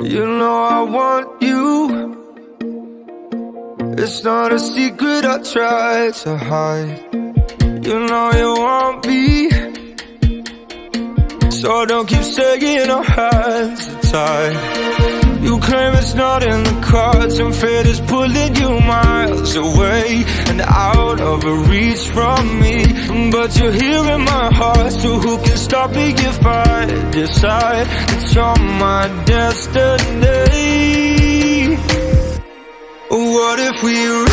You know I want you. It's not a secret I try to hide. You know you want me. So don't keep saying our hands are You claim it's not in the cards. And fate is pulling you miles away And out of reach from me. But you're here in my heart So who can stop me if I decide That you're my destiny? What if we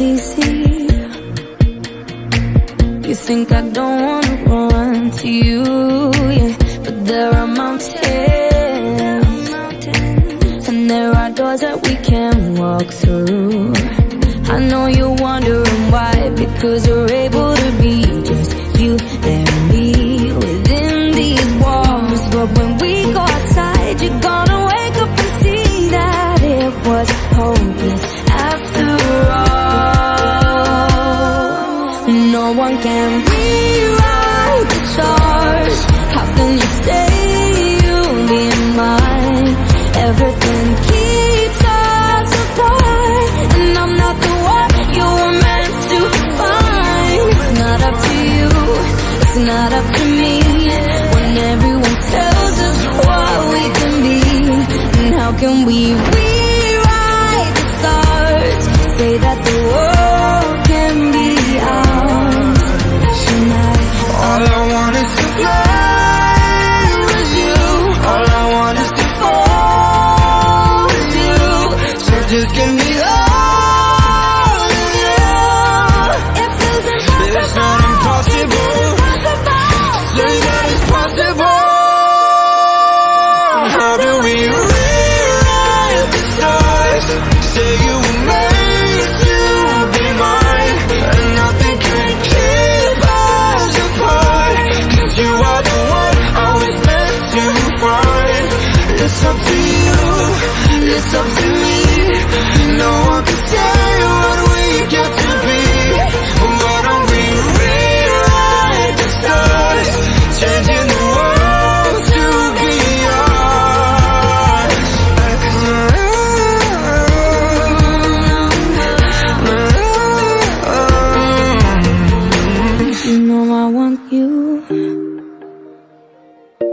easy You think I don't wanna run to you yeah. But there are mountains And there are doors that we can walk through I know you're wondering why Because we're able not up to me. When everyone tells us what we can be And how can we rewrite the stars? Say that the world It's up to you, it's up to me. No